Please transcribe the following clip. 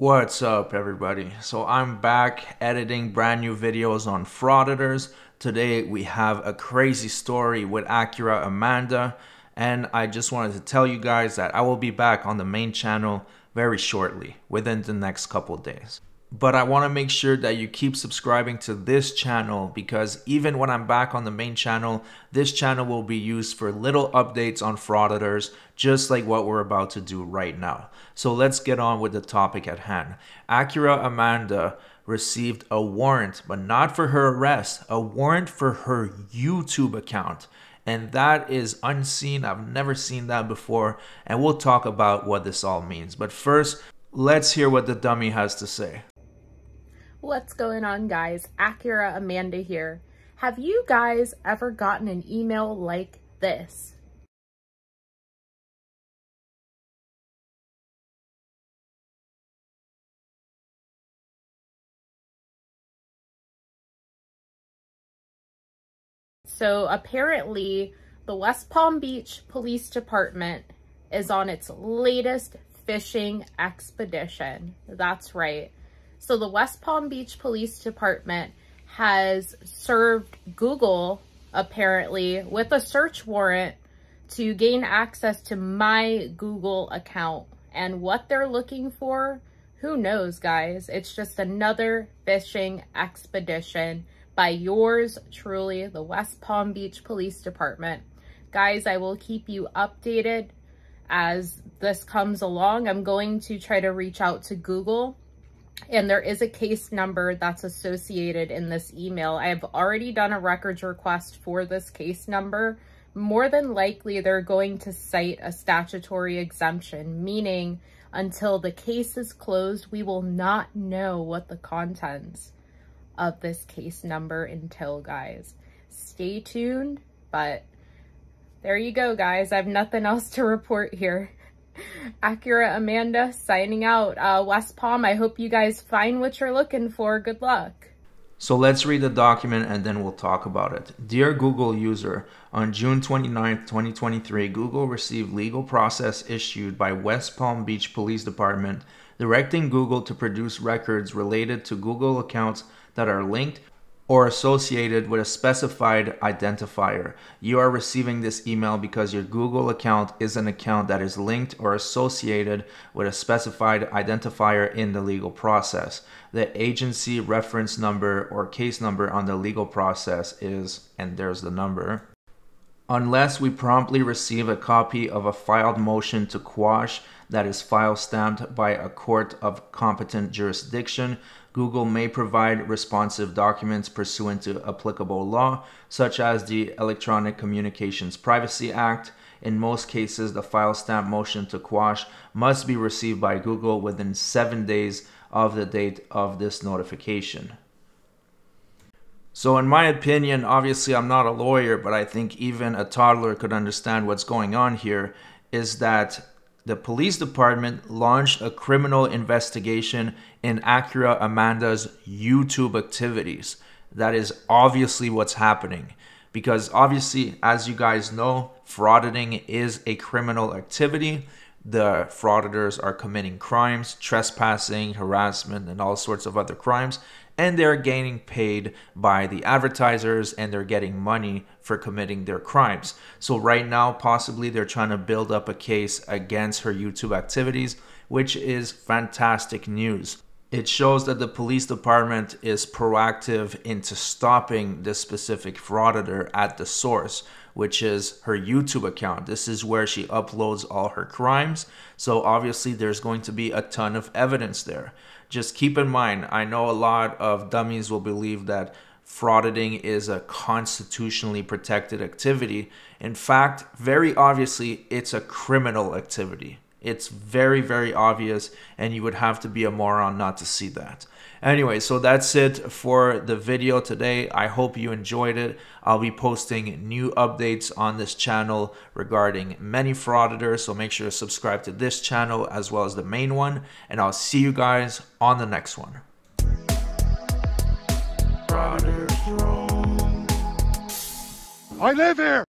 What's up everybody? So I'm back editing brand new videos on frauditors. Today we have a crazy story with Acura Amanda and I just wanted to tell you guys that I will be back on the main channel very shortly within the next couple days but I want to make sure that you keep subscribing to this channel because even when I'm back on the main channel, this channel will be used for little updates on frauditors, just like what we're about to do right now. So let's get on with the topic at hand. Acura Amanda received a warrant, but not for her arrest, a warrant for her YouTube account. And that is unseen. I've never seen that before. And we'll talk about what this all means. But first, let's hear what the dummy has to say. What's going on guys? Acura Amanda here. Have you guys ever gotten an email like this? So apparently the West Palm Beach Police Department is on its latest fishing expedition. That's right so the West Palm Beach Police Department has served Google apparently with a search warrant to gain access to my Google account. And what they're looking for, who knows, guys? It's just another fishing expedition by yours truly, the West Palm Beach Police Department. Guys, I will keep you updated as this comes along. I'm going to try to reach out to Google and there is a case number that's associated in this email. I have already done a records request for this case number. More than likely, they're going to cite a statutory exemption, meaning until the case is closed, we will not know what the contents of this case number until, guys. Stay tuned, but there you go, guys. I have nothing else to report here. Acura Amanda signing out. Uh, West Palm, I hope you guys find what you're looking for. Good luck. So let's read the document and then we'll talk about it. Dear Google user, on June 29, 2023, Google received legal process issued by West Palm Beach Police Department directing Google to produce records related to Google accounts that are linked or associated with a specified identifier. You are receiving this email because your Google account is an account that is linked or associated with a specified identifier in the legal process. The agency reference number or case number on the legal process is, and there's the number, unless we promptly receive a copy of a filed motion to quash that is file stamped by a court of competent jurisdiction, Google may provide responsive documents pursuant to applicable law, such as the Electronic Communications Privacy Act. In most cases, the file stamp motion to quash must be received by Google within seven days of the date of this notification. So, in my opinion, obviously, I'm not a lawyer, but I think even a toddler could understand what's going on here. Is that the police department launched a criminal investigation in Acura Amanda's YouTube activities. That is obviously what's happening. Because obviously, as you guys know, frauditing is a criminal activity the frauditors are committing crimes, trespassing, harassment, and all sorts of other crimes, and they're getting paid by the advertisers and they're getting money for committing their crimes. So, right now, possibly they're trying to build up a case against her YouTube activities, which is fantastic news. It shows that the police department is proactive into stopping this specific frauditor at the source which is her YouTube account. This is where she uploads all her crimes. So obviously there's going to be a ton of evidence there. Just keep in mind, I know a lot of dummies will believe that frauditing is a constitutionally protected activity. In fact, very obviously, it's a criminal activity. It's very, very obvious, and you would have to be a moron not to see that. Anyway, so that's it for the video today. I hope you enjoyed it. I'll be posting new updates on this channel regarding many frauditors, so make sure to subscribe to this channel as well as the main one, and I'll see you guys on the next one. I live here!